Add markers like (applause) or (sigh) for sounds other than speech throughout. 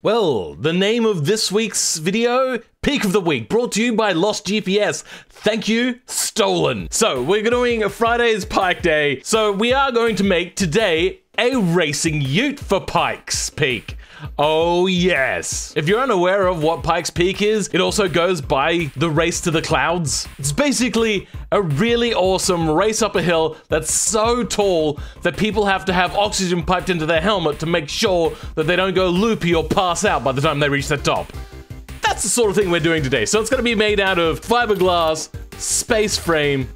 Well, the name of this week's video, Peak of the Week, brought to you by Lost GPS. Thank you, Stolen. So, we're doing Friday's Pike Day, so we are going to make today a racing ute for Pike's Peak. Oh, yes. If you're unaware of what Pikes Peak is, it also goes by the Race to the Clouds. It's basically a really awesome race up a hill that's so tall that people have to have oxygen piped into their helmet to make sure that they don't go loopy or pass out by the time they reach the top. That's the sort of thing we're doing today. So it's going to be made out of fiberglass, space frame,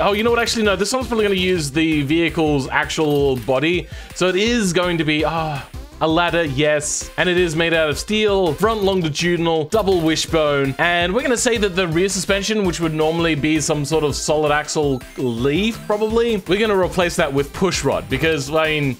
oh, you know what? Actually, no. This one's probably going to use the vehicle's actual body. So it is going to be, ah, oh, a ladder, yes, and it is made out of steel, front longitudinal, double wishbone, and we're gonna say that the rear suspension, which would normally be some sort of solid axle leaf, probably, we're gonna replace that with push rod, because, I mean,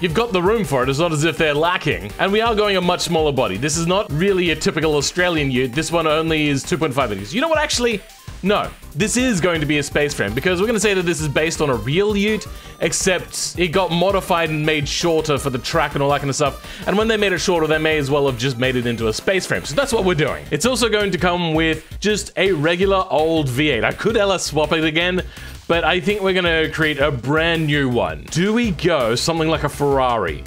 You've got the room for it, it's not as if they're lacking. And we are going a much smaller body. This is not really a typical Australian ute. This one only is 2.5 meters. You know what, actually? No, this is going to be a space frame because we're going to say that this is based on a real ute, except it got modified and made shorter for the track and all that kind of stuff. And when they made it shorter, they may as well have just made it into a space frame. So that's what we're doing. It's also going to come with just a regular old V8. I could LS swap it again, but I think we're going to create a brand new one. Do we go something like a Ferrari?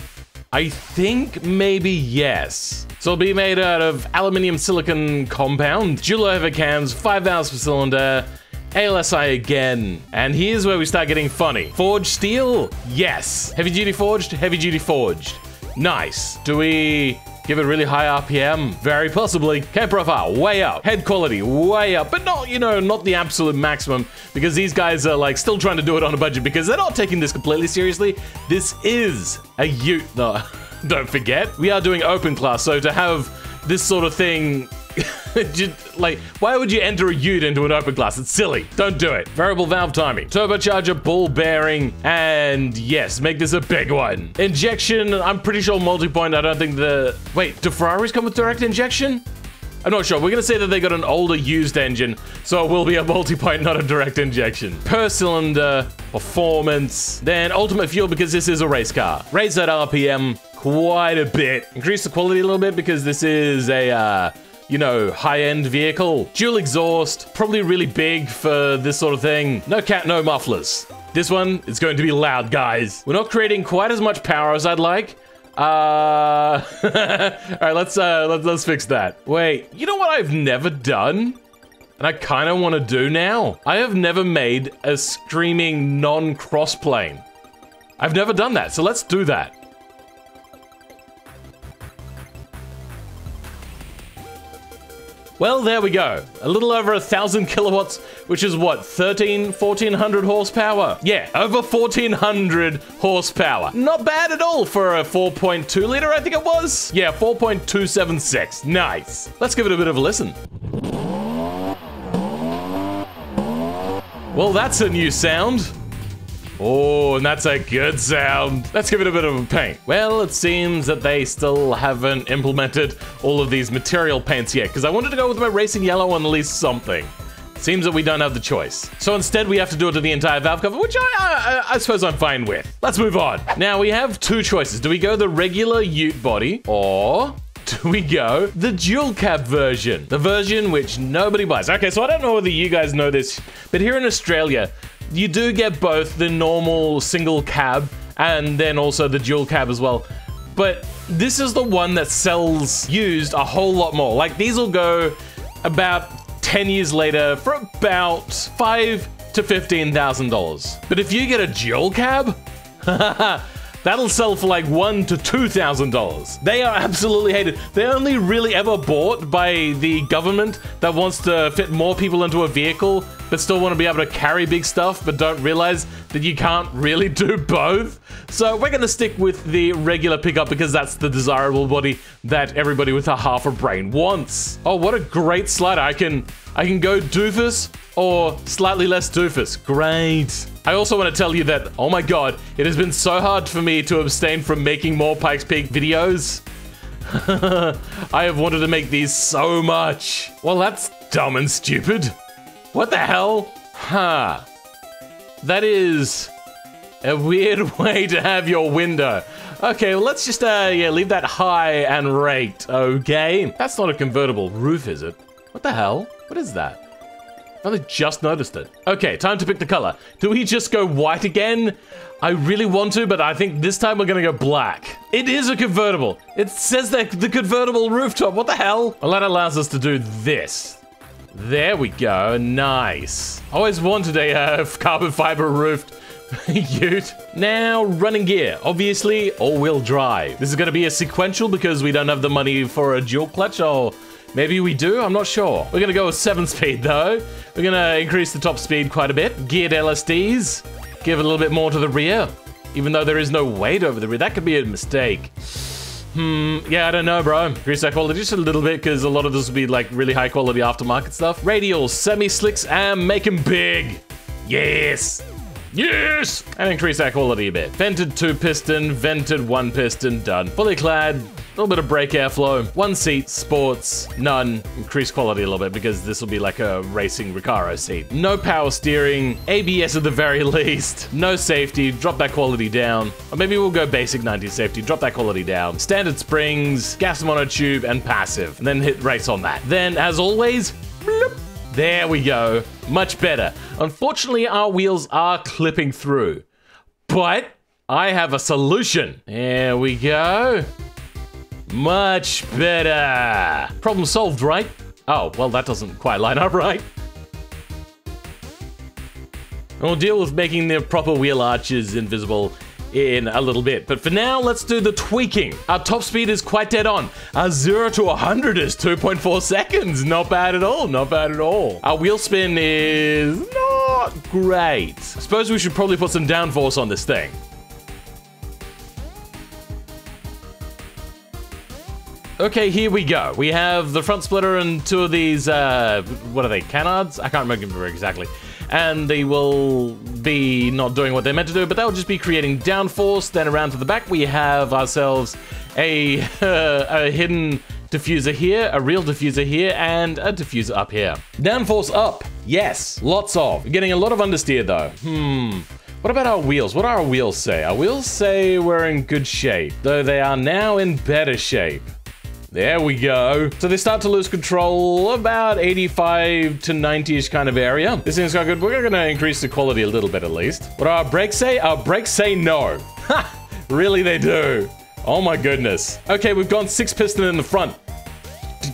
I think maybe yes. So it'll be made out of aluminium silicon compound, dual overcams, cams, 5 valves per cylinder, ALSI again. And here's where we start getting funny. Forged steel? Yes. Heavy duty forged? Heavy duty forged. Nice. Do we Give it really high RPM? Very possibly. Cam profile, way up. Head quality, way up. But not, you know, not the absolute maximum because these guys are like still trying to do it on a budget because they're not taking this completely seriously. This is a ute though. (laughs) Don't forget, we are doing open class, so to have this sort of thing (laughs) like, why would you enter a ute into an open class? It's silly. Don't do it. Variable valve timing, turbocharger, ball bearing, and yes, make this a big one. Injection, I'm pretty sure multi-point, I don't think the... Wait, do Ferraris come with direct injection? I'm not sure. We're going to say that they got an older used engine, so it will be a multi-point, not a direct injection. Per cylinder, performance, then ultimate fuel because this is a race car. Raise that RPM quite a bit. Increase the quality a little bit because this is a, uh, you know, high-end vehicle. Dual exhaust, probably really big for this sort of thing. No cat, no mufflers. This one is going to be loud, guys. We're not creating quite as much power as I'd like. Uh, (laughs) all right, let's, uh, let's, let's fix that. Wait, you know what I've never done? And I kind of want to do now? I have never made a screaming non-cross plane. I've never done that, so let's do that. Well, there we go. A little over a thousand kilowatts, which is what, 13, 1400 horsepower? Yeah, over 1400 horsepower. Not bad at all for a 4.2 liter, I think it was. Yeah, 4.276. Nice. Let's give it a bit of a listen. Well, that's a new sound. Oh, and that's a good sound. Let's give it a bit of a paint. Well, it seems that they still haven't implemented all of these material paints yet, because I wanted to go with my racing yellow on at least something. Seems that we don't have the choice. So instead, we have to do it to the entire valve cover, which I, I, I, suppose I'm fine with. Let's move on. Now, we have two choices. Do we go the regular ute body, or do we go the dual cab version? The version which nobody buys. Okay, so I don't know whether you guys know this, but here in Australia, you do get both the normal single cab and then also the dual cab as well. But this is the one that sells used a whole lot more. Like these will go about 10 years later for about five to $15,000. But if you get a dual cab, (laughs) That'll sell for like one to two thousand dollars. They are absolutely hated. They're only really ever bought by the government that wants to fit more people into a vehicle, but still want to be able to carry big stuff, but don't realize that you can't really do both. So we're gonna stick with the regular pickup because that's the desirable body that everybody with a half a brain wants. Oh, what a great slider! I can I can go doofus or slightly less doofus. Great. I also want to tell you that, oh my god, it has been so hard for me to abstain from making more Pikes Peak videos. (laughs) I have wanted to make these so much. Well, that's dumb and stupid. What the hell? Huh. That is a weird (laughs) way to have your window. Okay, well, let's just, uh, yeah, leave that high and rate, okay? That's not a convertible roof, is it? What the hell? What is that? I only just noticed it. Okay, time to pick the color. Do we just go white again? I really want to, but I think this time we're gonna go black. It is a convertible. It says that the convertible rooftop. What the hell? Well, that allows us to do this. There we go. Nice. Always wanted a uh, (laughs) carbon fiber roofed (laughs) ute. Now, running gear. Obviously, all-wheel drive. This is going to be a sequential because we don't have the money for a dual clutch or Maybe we do, I'm not sure. We're gonna go with seven speed though. We're gonna increase the top speed quite a bit. Geared LSDs, give a little bit more to the rear. Even though there is no weight over the rear, that could be a mistake. Hmm, yeah, I don't know, bro. Increase that quality just a little bit because a lot of this will be like really high quality aftermarket stuff. Radials, semi-slicks, and make them big. Yes. Yes! And increase that quality a bit. Vented two piston, vented one piston, done. Fully clad, little bit of brake airflow, one seat, sports, none. Increase quality a little bit because this will be like a racing Recaro seat. No power steering, ABS at the very (laughs) least, no safety, drop that quality down. Or maybe we'll go basic 90 safety, drop that quality down. Standard springs, gas monotube, and passive. And then hit race on that. Then, as always, bloop, there we go. Much better. Unfortunately, our wheels are clipping through. But I have a solution. There we go. Much better. Problem solved, right? Oh, well, that doesn't quite line up right. We'll deal with making the proper wheel arches invisible in a little bit. But for now, let's do the tweaking. Our top speed is quite dead on. Our 0 to 100 is 2.4 seconds. Not bad at all, not bad at all. Our wheel spin is not great. I suppose we should probably put some downforce on this thing. Okay, here we go. We have the front splitter and two of these, uh, what are they, canards? I can't remember exactly and they will be not doing what they're meant to do, but they'll just be creating downforce. Then around to the back, we have ourselves a, uh, (laughs) a hidden diffuser here, a real diffuser here, and a diffuser up here. Downforce up, yes, lots of. Getting a lot of understeer though. Hmm. What about our wheels? What do our wheels say? Our wheels say we're in good shape, though they are now in better shape. There we go. So they start to lose control about 85 to 90-ish kind of area. This thing's got good. We're gonna increase the quality a little bit at least. What do our brakes say? Our brakes say no. (laughs) Ha! really they do. Oh my goodness. Okay, we've gone six piston in the front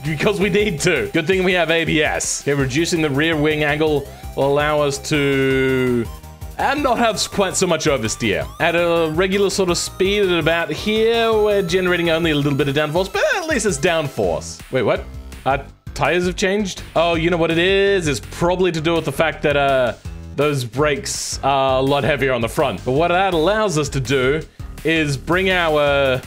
because we need to. Good thing we have ABS. Okay, reducing the rear wing angle will allow us to and not have quite so much oversteer. At a regular sort of speed at about here, we're generating only a little bit of downforce, but at least it's downforce. Wait, what? Our tires have changed? Oh, you know what it is? It's probably to do with the fact that uh, those brakes are a lot heavier on the front. But what that allows us to do is bring our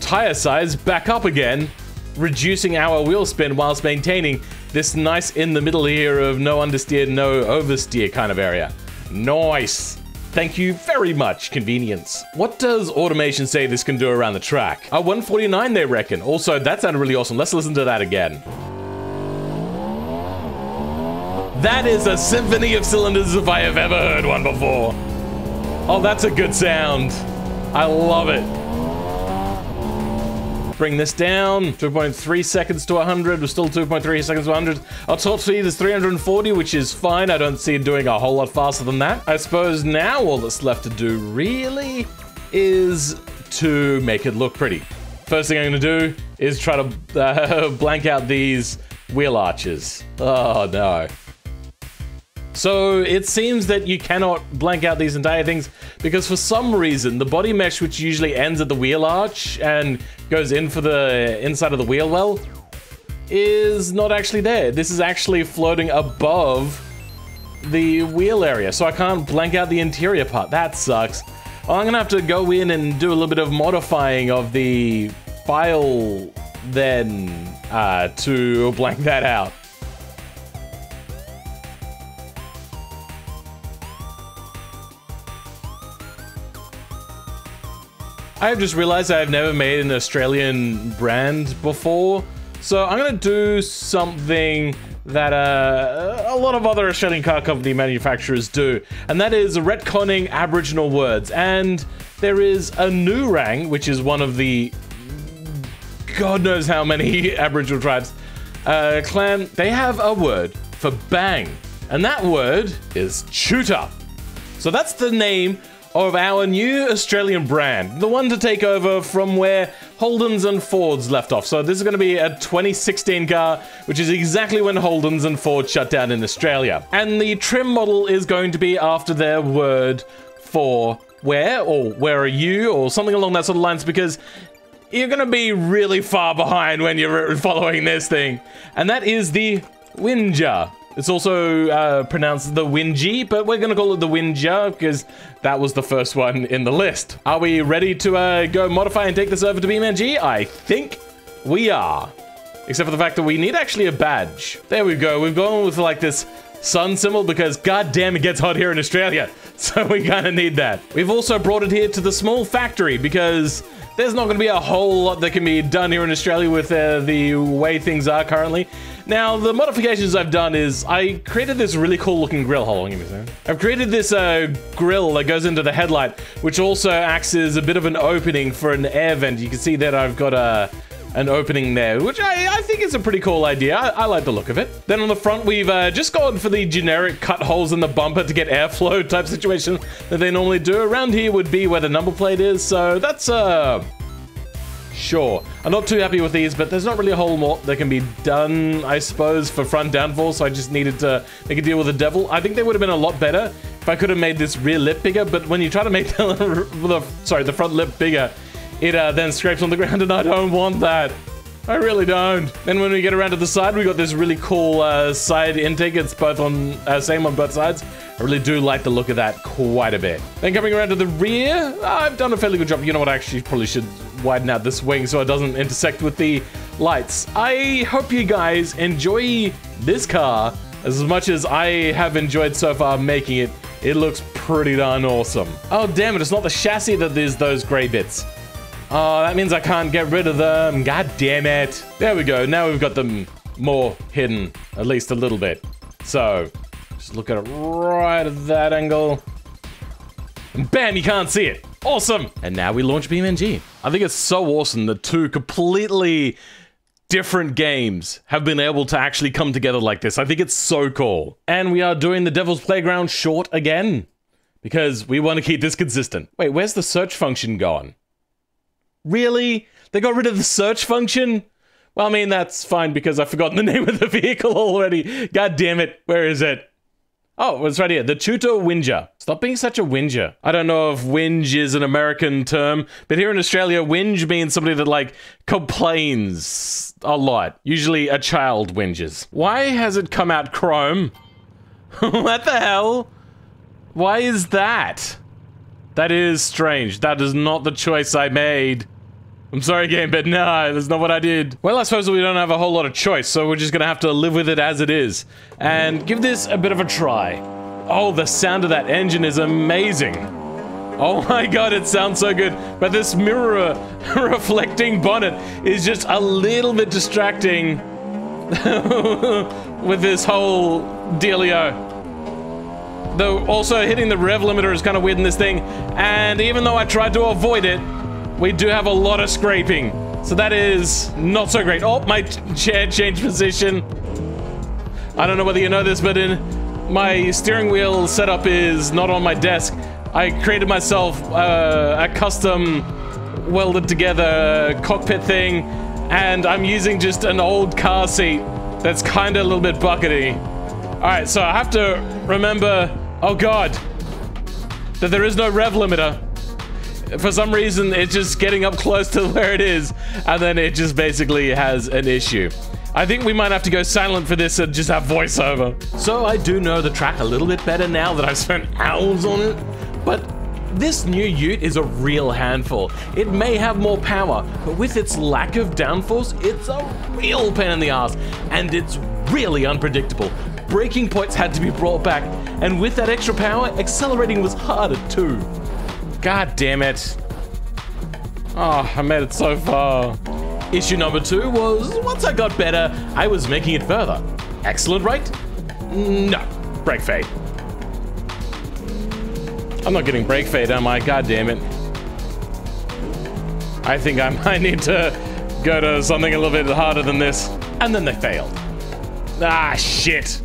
tire size back up again, reducing our wheel spin whilst maintaining this nice in the middle here of no understeer, no oversteer kind of area. Nice. Thank you very much, convenience. What does automation say this can do around the track? A 149 they reckon. Also, that sounded really awesome. Let's listen to that again. That is a symphony of cylinders if I have ever heard one before. Oh, that's a good sound. I love it bring this down. 2.3 seconds to 100. We're still 2.3 seconds to 100. Our top speed is 340, which is fine. I don't see it doing a whole lot faster than that. I suppose now all that's left to do really is to make it look pretty. First thing I'm gonna do is try to uh, (laughs) blank out these wheel arches. Oh no. So it seems that you cannot blank out these entire things because for some reason the body mesh which usually ends at the wheel arch and goes in for the inside of the wheel well is not actually there. This is actually floating above the wheel area so I can't blank out the interior part. That sucks. I'm gonna have to go in and do a little bit of modifying of the file then uh, to blank that out. I've just realized I've never made an Australian brand before. So I'm gonna do something that uh, a lot of other Australian car company manufacturers do, and that is retconning Aboriginal words. And there is a Nurang, which is one of the God knows how many (laughs) Aboriginal tribes uh, clan. They have a word for bang, and that word is Chuta. So that's the name of our new Australian brand, the one to take over from where Holden's and Ford's left off. So this is going to be a 2016 car, which is exactly when Holden's and Ford shut down in Australia. And the trim model is going to be after their word for where or where are you or something along that sort of lines because you're going to be really far behind when you're following this thing. And that is the Winja. It's also uh, pronounced the Winji, but we're going to call it the Winja because that was the first one in the list. Are we ready to uh, go modify and take this over to BeamNG? I think we are. Except for the fact that we need actually a badge. There we go. We've gone with like this sun symbol because goddamn it gets hot here in Australia. (laughs) So we kind of need that. We've also brought it here to the small factory because there's not going to be a whole lot that can be done here in Australia with uh, the way things are currently. Now, the modifications I've done is I created this really cool looking grill. Hold on, give. I've created this uh, grill that goes into the headlight, which also acts as a bit of an opening for an air vent. You can see that I've got a an opening there, which I, I think is a pretty cool idea. I, I like the look of it. Then on the front, we've uh, just gone for the generic cut holes in the bumper to get airflow (laughs) type situation that they normally do. Around here would be where the number plate is, so that's, uh, Sure. I'm not too happy with these, but there's not really a whole lot that can be done, I suppose, for front downforce, so I just needed to make a deal with the devil. I think they would have been a lot better if I could have made this rear lip bigger, but when you try to make (laughs) the, the sorry, the front lip bigger, it uh, then scrapes on the (laughs) ground, and I don't want that. I really don't. Then when we get around to the side, we got this really cool uh, side intake. It's both on, uh, same on both sides. I really do like the look of that quite a bit. Then coming around to the rear, I've done a fairly good job. You know what, I actually probably should widen out this wing so it doesn't intersect with the lights. I hope you guys enjoy this car as much as I have enjoyed so far making it. It looks pretty darn awesome. Oh, damn it, it's not the chassis that is those gray bits. Oh, that means I can't get rid of them. God damn it. There we go. Now we've got them more hidden, at least a little bit. So, just look at it right at that angle. And bam, you can't see it. Awesome. And now we launch BeamNG. I think it's so awesome that two completely different games have been able to actually come together like this. I think it's so cool. And we are doing the Devil's Playground short again because we want to keep this consistent. Wait, where's the search function gone? Really? They got rid of the search function? Well, I mean, that's fine because I've forgotten the (laughs) name of the vehicle already. God damn it. Where is it? Oh, it's right here. The Chuta Winja. Stop being such a whinger. I don't know if whinge is an American term, but here in Australia, whinge means somebody that, like, complains a lot. Usually a child whinges. Why has it come out chrome? (laughs) what the hell? Why is that? That is strange. That is not the choice I made. I'm sorry, game, but no, that's not what I did. Well, I suppose we don't have a whole lot of choice, so we're just gonna have to live with it as it is. And give this a bit of a try. Oh, the sound of that engine is amazing. Oh my god, it sounds so good. But this mirror (laughs) reflecting bonnet is just a little bit distracting (laughs) with this whole dealio. Though also hitting the rev limiter is kind of weird in this thing. And even though I tried to avoid it, we do have a lot of scraping. So that is not so great. Oh, my chair changed position. I don't know whether you know this, but in my steering wheel setup is not on my desk. I created myself uh, a custom welded together cockpit thing, and I'm using just an old car seat that's kind of a little bit buckety. All right, so I have to remember, oh God, that there is no rev limiter for some reason, it's just getting up close to where it is, and then it just basically has an issue. I think we might have to go silent for this and just have voiceover. So I do know the track a little bit better now that I've spent hours on it, but this new Ute is a real handful. It may have more power, but with its lack of downforce, it's a real pain in the ass, and it's really unpredictable. Braking points had to be brought back, and with that extra power, accelerating was harder too. God damn it. Oh, I made it so far. Issue number two was, once I got better, I was making it further. Excellent, right? No. Brake fade. I'm not getting brake fade, am I? God damn it. I think I (laughs) might need to go to something a little bit harder than this. And then they failed. Ah, shit.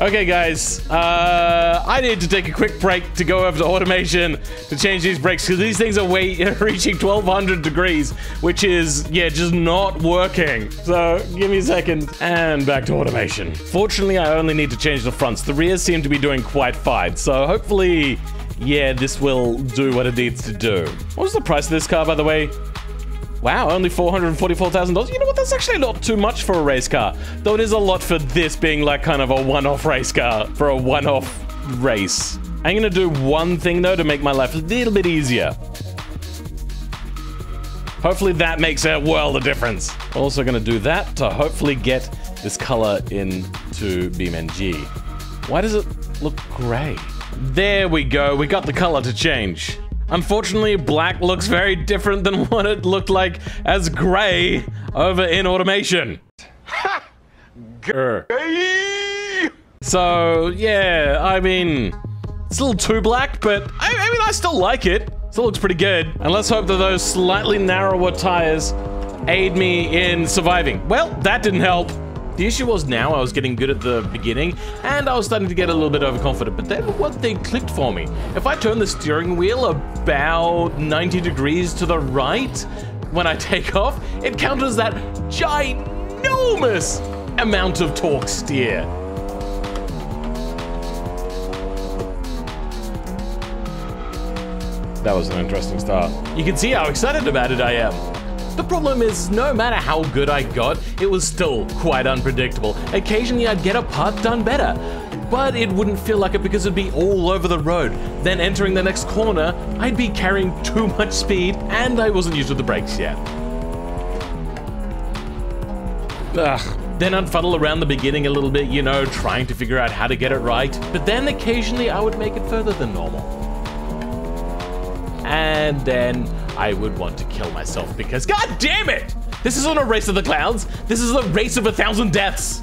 Okay, guys, uh, I need to take a quick break to go over to automation to change these brakes because these things are way (laughs) reaching 1200 degrees, which is, yeah, just not working. So give me a second and back to automation. Fortunately, I only need to change the fronts. The rears seem to be doing quite fine. So hopefully, yeah, this will do what it needs to do. What was the price of this car, by the way? Wow, only $444,000. You know what? That's actually not too much for a race car. Though it is a lot for this being like kind of a one-off race car for a one-off race. I'm gonna do one thing though to make my life a little bit easier. Hopefully that makes a world of difference. Also gonna do that to hopefully get this color into BeamNG. Why does it look gray? There we go, we got the color to change. Unfortunately, black looks very different than (laughs) what it looked like as gray over in automation. so, yeah, I mean, it's a little too black, but I, I mean, I still like it. Still looks pretty good. And let's hope that those slightly narrower tires aid me in surviving. Well, that didn't help. The issue was now I was getting good at the beginning, and I was starting to get a little bit overconfident, but then one thing clicked for me. If I turn the steering wheel about 90 degrees to the right when I (laughs) take off, it counters that ginormous amount of torque steer. That was an interesting start. You can see how excited about it I am. The problem is, no matter how good I got, it was still quite unpredictable. Occasionally I'd get a part done better, but it wouldn't feel like it because it'd be all over the road. Then entering the next corner, I'd be carrying too much speed and I wasn't used to the brakes yet. Ugh. Then I'd fuddle around the beginning a little bit, you know, trying to figure out how to get it right. But then occasionally I would make it further than normal. And then I would want to kill myself because, god damn it! This isn't a race of the clouds. This is a race of a thousand deaths.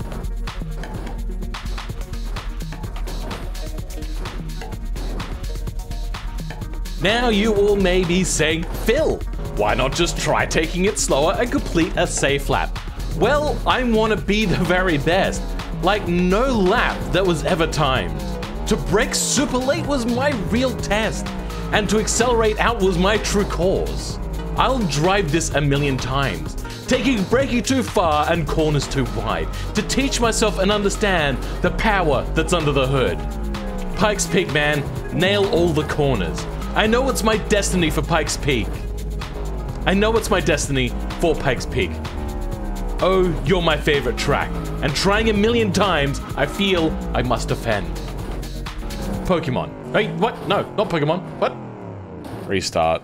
Now you all may be saying, Phil, why not just try taking it slower and complete a safe lap? Well, I want to be the very best. Like no lap that was ever timed. To brake super late was my real test and to accelerate out was my true cause. I'll drive this a million times, taking braking too far and corners too wide, to teach myself and understand the power that's under the hood. Pikes Peak, man, nail all the corners. I know it's my destiny for Pikes Peak. I know it's my destiny for Pikes Peak. Oh, you're my favorite track, and trying a million times, I feel I must offend. Pokemon. Hey, what? No, not Pokemon. What? Restart.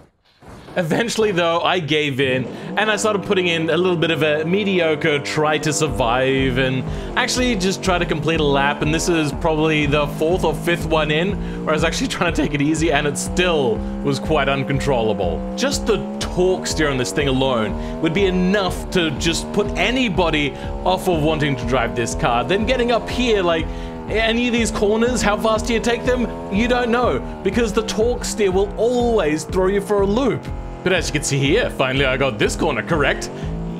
Eventually, though, I gave in and I started putting in a little bit of a mediocre try to survive and actually just try to complete a lap. And this is probably the fourth or fifth one in where I was actually (laughs) trying to take it easy and it still was quite uncontrollable. Just the torque steer on this thing alone would be enough to just put anybody off of wanting to drive this car. Then getting up here, like, any of these corners, how fast do you take them? You don't know, because the torque steer will always throw you for a loop. But as you can see here, finally I got this corner correct.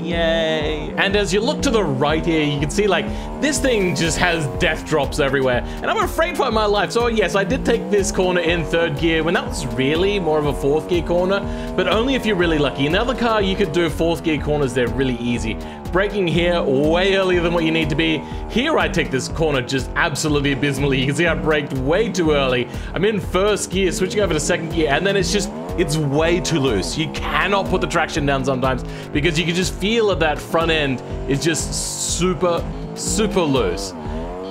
Yay. And as you look to the right here, you can see like this thing just has death drops everywhere. And I'm afraid for my life. So yes, I did take this corner in third gear when that was really more of a fourth gear corner, but only if you're really lucky. In other car, you could do fourth gear corners. They're really easy. Braking here way earlier than what you need to be. Here I take this corner just absolutely abysmally. You can see I braked way too early. I'm in first gear, switching over to second gear, and then it's just it's way too loose. You cannot put the traction down sometimes because you can just feel that that front end is just super, super loose.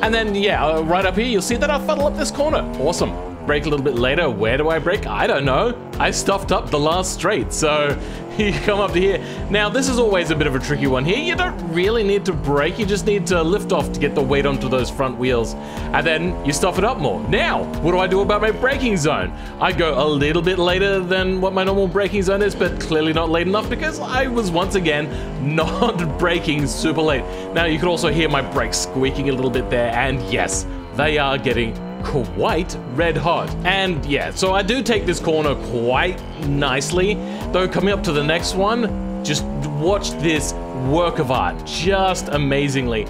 And then, yeah, uh, right up here, you'll see that I fuddle up this corner. Awesome. Brake a little bit later. Where do I brake? I don't know. I stuffed up the last straight. So, (laughs) you come up to here. Now, this is always a bit of a tricky one here. You don't really need to brake, you just need to lift off to get the weight onto those front wheels, and then you stuff it up more. Now, what do I do about my braking zone? I go a little bit later than what my normal braking zone is, but clearly not late enough because I was once again (laughs) not braking super late. Now, you can also hear my brakes squeaking a little bit there, and yes, they are getting quite red hot. And yeah, so I do take this corner quite nicely, though coming up to the next one, just watch this work of art, just amazingly.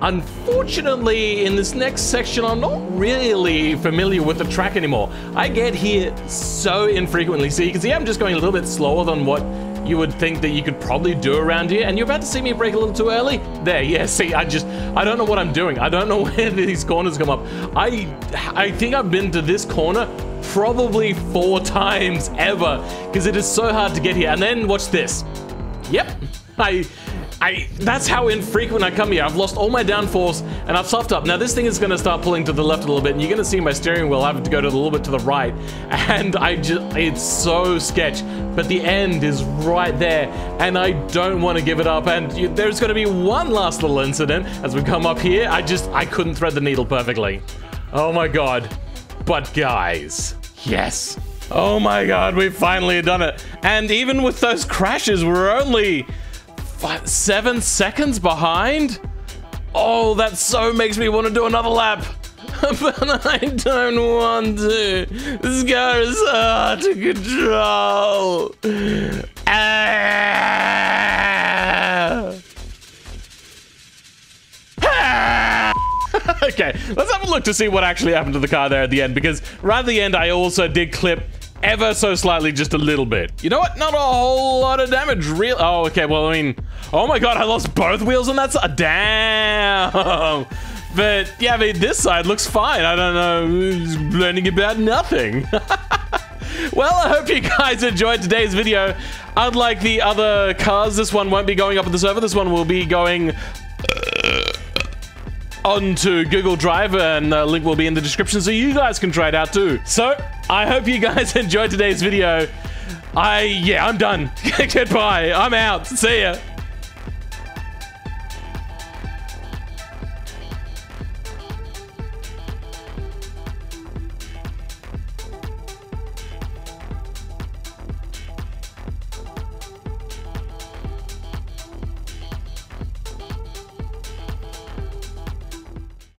Unfortunately, in this next section, I'm not really familiar with the track anymore. I get here so infrequently, so you can see I'm just going a little bit slower than what you would think that you could probably do around here, and you're about to see me brake a little too early. There, yeah, (laughs) see, I just, I don't know what I'm doing. I don't know (laughs) where these corners come up. I, I think I've been to this corner probably four times ever, because it is so hard to get here. And then watch this. Yep, (laughs) I I that's how infrequent I come here. I've lost all my downforce and I've soft up. Now this thing is going to start pulling to the left a little bit and you're going to see my steering wheel having to go to a little bit to the right. (laughs) And I just, it's so sketch. But the end is right there and I don't want to give it up. And you, there's going to be one last little incident as we come up here. I just, I couldn't thread the needle perfectly. Oh my God. But guys, yes. Oh my God, we finally done it. And even with those crashes, we're only five, seven seconds behind? Oh, that so makes me want to do another lap. (laughs) but I don't want to. This car is hard to control. Ah. (laughs) okay, let's have a look to see what actually happened to the car there at the end, because right at the end, I also did clip ever so slightly, just a little bit. You know what? Not a whole lot of damage, real. Oh, okay. Well, I mean, oh my god, I lost both wheels on that side. Damn. (laughs) But yeah, I mean, this side looks fine. I don't know, learning about nothing. (laughs) well, I hope you guys enjoyed today's video. Unlike the other cars, this one won't be going up on the server. This one will be going uh, onto Google Drive, and the link will be in the description so you guys can try it out too. So, I hope you guys (laughs) enjoyed today's video. I, yeah, I'm done. (laughs) Goodbye. I'm out. See ya.